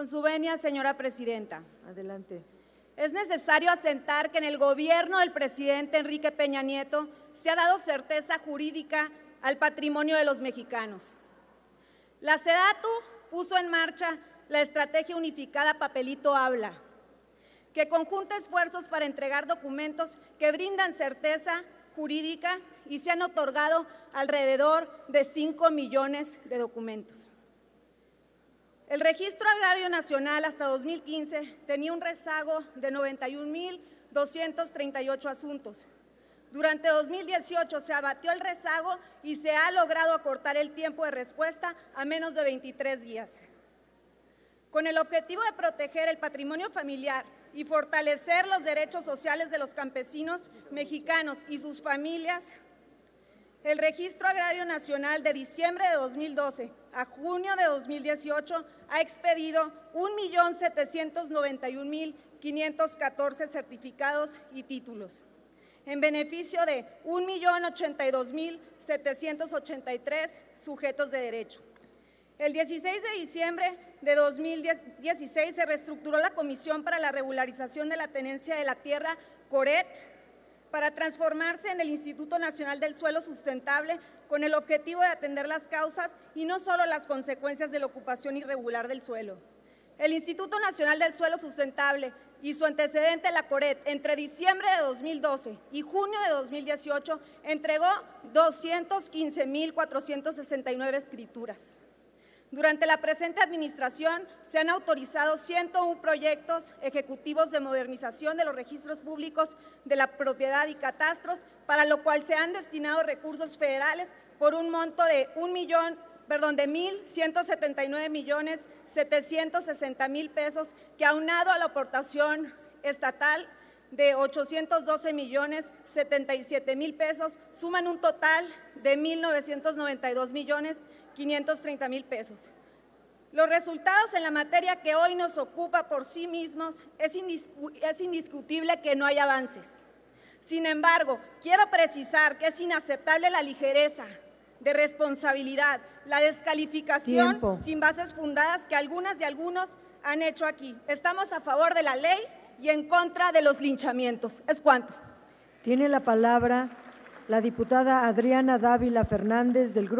Con su venia, señora presidenta. Adelante. Es necesario asentar que en el gobierno del presidente Enrique Peña Nieto se ha dado certeza jurídica al patrimonio de los mexicanos. La SEDATU puso en marcha la estrategia unificada Papelito Habla, que conjunta esfuerzos para entregar documentos que brindan certeza jurídica y se han otorgado alrededor de 5 millones de documentos. El Registro Agrario Nacional hasta 2015 tenía un rezago de 91.238 asuntos. Durante 2018 se abatió el rezago y se ha logrado acortar el tiempo de respuesta a menos de 23 días. Con el objetivo de proteger el patrimonio familiar y fortalecer los derechos sociales de los campesinos mexicanos y sus familias, el Registro Agrario Nacional de diciembre de 2012 a junio de 2018 ha expedido 1.791.514 certificados y títulos en beneficio de 1.082.783 sujetos de derecho. El 16 de diciembre de 2016 se reestructuró la Comisión para la Regularización de la Tenencia de la Tierra, CORET, para transformarse en el Instituto Nacional del Suelo Sustentable con el objetivo de atender las causas y no solo las consecuencias de la ocupación irregular del suelo. El Instituto Nacional del Suelo Sustentable y su antecedente, la CORET, entre diciembre de 2012 y junio de 2018, entregó 215.469 escrituras. Durante la presente administración se han autorizado 101 proyectos ejecutivos de modernización de los registros públicos de la propiedad y catastros, para lo cual se han destinado recursos federales por un monto de un millón perdón, de 1.179 millones 760 mil pesos, que aunado a la aportación estatal de 812 millones 77 mil pesos, suman un total de 1.992 millones 530 mil pesos. Los resultados en la materia que hoy nos ocupa por sí mismos es, es indiscutible que no hay avances. Sin embargo, quiero precisar que es inaceptable la ligereza de responsabilidad, la descalificación Tiempo. sin bases fundadas que algunas y algunos han hecho aquí. Estamos a favor de la ley y en contra de los linchamientos. Es cuanto. Tiene la palabra la diputada Adriana Dávila Fernández del Grupo